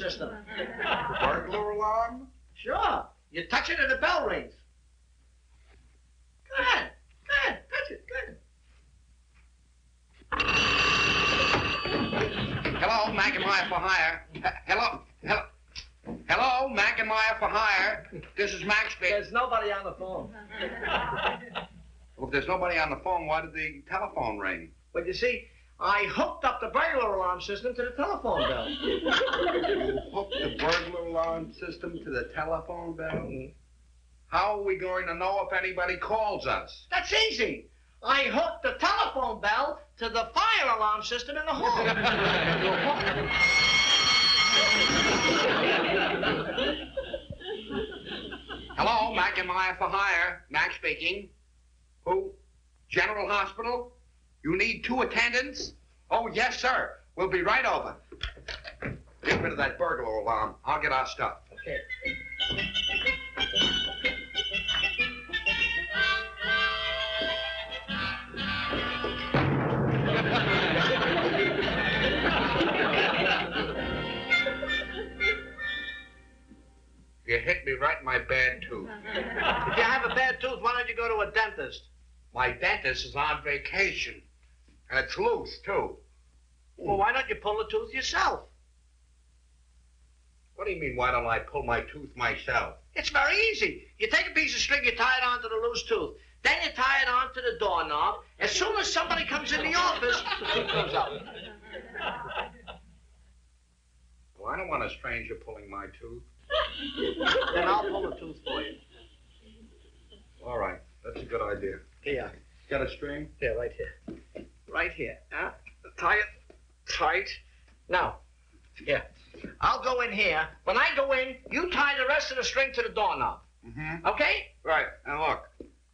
system. Burglar alarm? Sure. You touch it and the bell rings. Go ahead. Go ahead. Touch it. Go ahead. Hello, Mack and Myer for hire. H- hello, hello, hello, Mack and Myer for hire. This is Mack speaking. There's nobody on the phone. Well, if there's nobody on the phone, why did the telephone ring? But you see, I hooked up the burglar alarm system to the telephone bell. You hooked the burglar alarm system to the telephone bell? Mm-hmm. How are we going to know if anybody calls us? That's easy. I hooked the telephone bell to the fire alarm system in the hall. Hello, Mack and Myer for hire. Mack speaking. Who? General Hospital? You need two attendants? Oh, yes, sir. We'll be right over. Get rid of that burglar alarm. I'll get our stuff. okay. You hit me right in my bad tooth. If you have a bad tooth, why don't you go to a dentist? My dentist is on vacation. And it's loose, too. Well, why don't you pull the tooth yourself? What do you mean, why don't I pull my tooth myself? It's very easy. You take a piece of string, you tie it onto the loose tooth. Then you tie it onto the doorknob. As soon as somebody comes in the office, the tooth comes out. Well, I don't want a stranger pulling my tooth. Then I'll pull the tooth for you. All right, that's a good idea. Here. Got a string? Yeah, right here. Right here. Huh? Tie it tight. Now, here. I'll go in here. When I go in, you tie the rest of the string to the doorknob. Mm-hmm. Okay? Right, and look,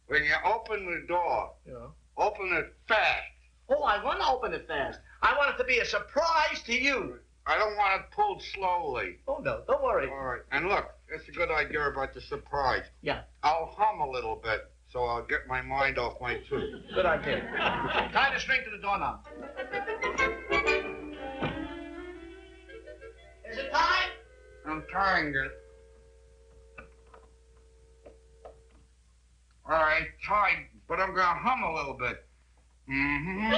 when you open the door, Yeah. open it fast. Oh, I want to open it fast. I want it to be a surprise to you. I don't want it pulled slowly. Oh, no, don't worry. All right, and look, it's a good idea about the surprise. Yeah. I'll hum a little bit, so I'll get my mind off my tooth. Good idea. Tie the string to the doorknob. Is it tied? I'm tying it. All right, tied, but I'm gonna hum a little bit. Mm-hmm.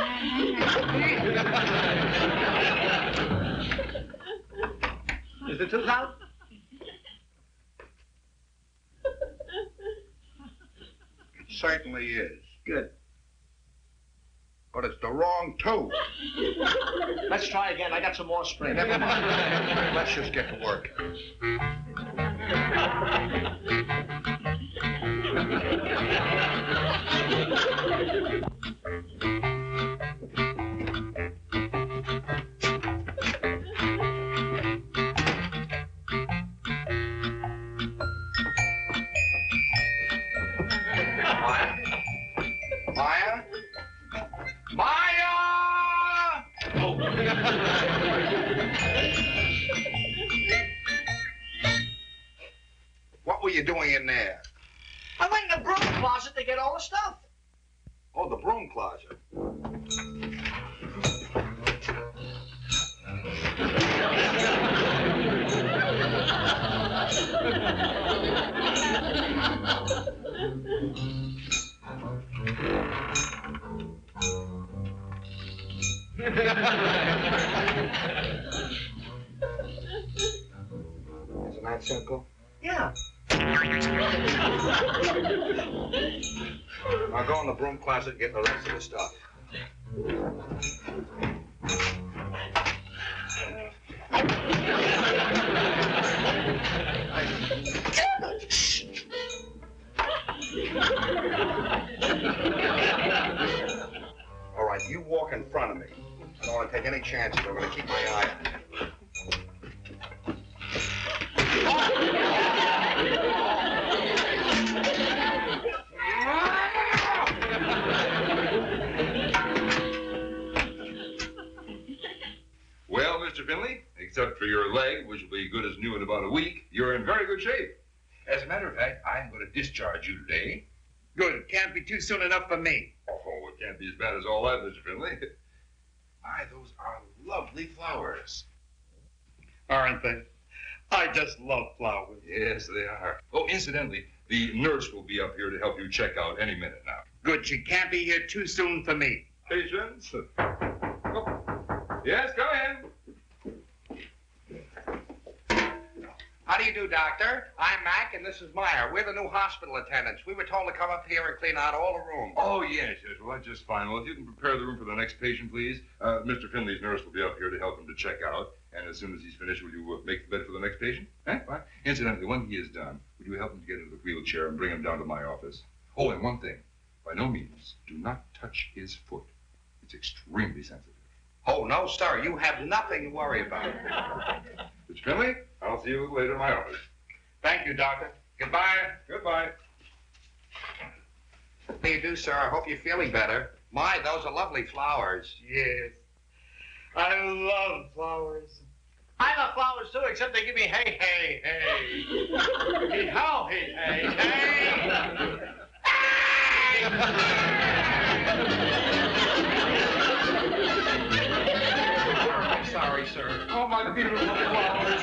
Is the tooth out? Certainly is. Good. But it's the wrong tooth. Let's try again. I got some more string. Never mind. Let's just get to work. closet to get all the stuff. Oh, the broom closet. Isn't that simple? Yeah. I'll go in the broom closet and get the rest of the stuff. All right, you walk in front of me. I don't want to take any chances. I'm going to keep my eye on you. Mr. Finley, except for your leg, which will be good as new in about a week, you're in very good shape. As a matter of fact, I'm going to discharge you today. Good. Can't be too soon enough for me. Oh, it can't be as bad as all that, Mr. Finley. My, those are lovely flowers. Aren't they? I just love flowers. Yes, they are. Oh, incidentally, the nurse will be up here to help you check out any minute now. Good. She can't be here too soon for me. Patience. Oh. Yes, go in. How do you do, Doctor? I'm Mack, and this is Myer. We're the new hospital attendants. We were told to come up here and clean out all the rooms. Oh, yes, yes. Well, that's just fine. Well, if you can prepare the room for the next patient, please. Uh, Mr. Finley's nurse will be up here to help him to check out. And as soon as he's finished, will you uh, make the bed for the next patient? Eh? Fine. Incidentally, when he is done, would you help him to get into the wheelchair and bring him down to my office? Oh, and one thing. By no means, do not touch his foot. It's extremely sensitive. Oh, no, sir. You have nothing to worry about. Mr. Finley, I'll see you later in my office. Thank you, Doctor. Goodbye. Goodbye. How do you do, sir? I hope you're feeling better. My, those are lovely flowers. Yes. I love flowers. I love flowers too, except they give me hey, hey, hey. hey, how, hey, hey, hey. my beautiful flowers.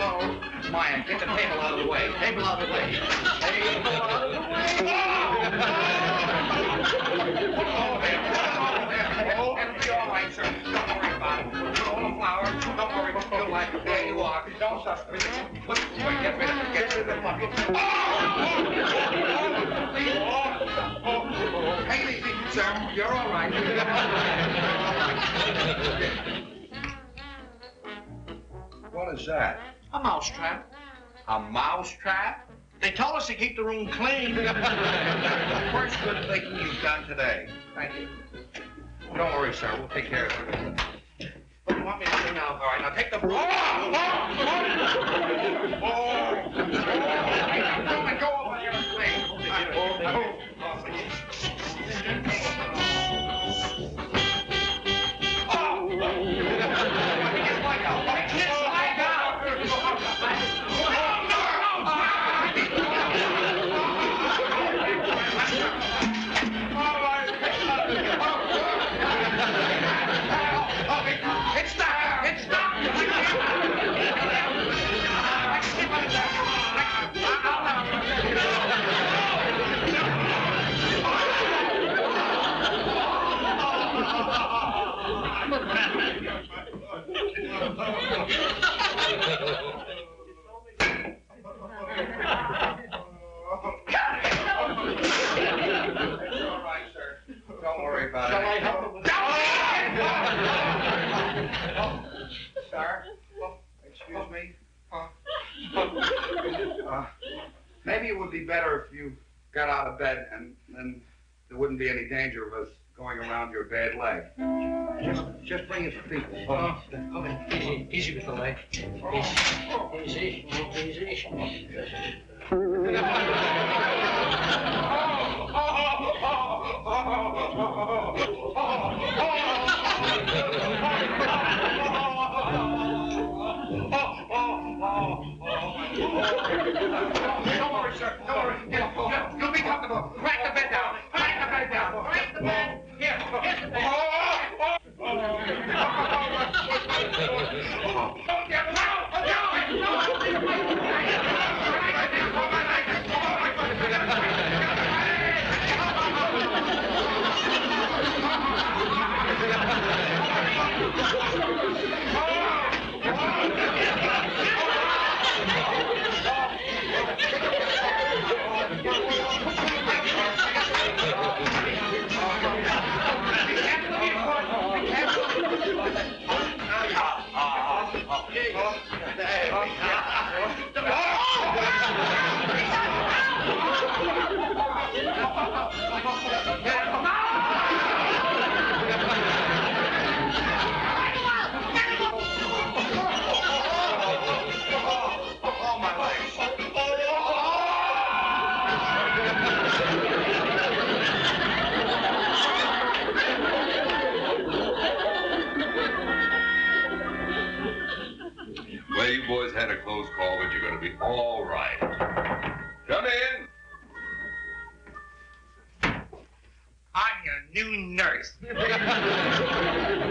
Oh, Myer, get the table out of the way. Table out of the way. Table out of the way. Oh, there. Oh, it'll be all right, sir. Don't worry about it. Put all the flowers. Don't worry. You'll like it. There you are. Don't suffer. Put it away. Get rid of it. Get rid of the bucket. Oh, oh. Oh, oh, sir. You're all right. You're all right. What is that? A mousetrap. A mouse trap? They told us to keep the room clean. the first good thinking you've done today. Thank you. Don't worry, sir. We'll take care of it. What do you want me to do now? All right, now take the. Oh! Oh! Oh! oh. Take the broom and go over there and clean. Oh, oh. Sir? Oh, Excuse me? Uh, Maybe it would be better if you got out of bed and then there wouldn't be any danger of us going around your bad leg. Just, just bring it your feet. Oh, okay, easy, easy with the leg. Easy, easy, easy. Well, you boys had a close call, but you're going to be all right. New nurse.